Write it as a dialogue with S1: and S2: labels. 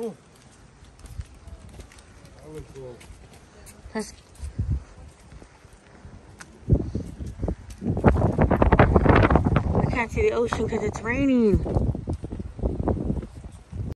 S1: Oh. Cool.
S2: I can't see the ocean because it's raining.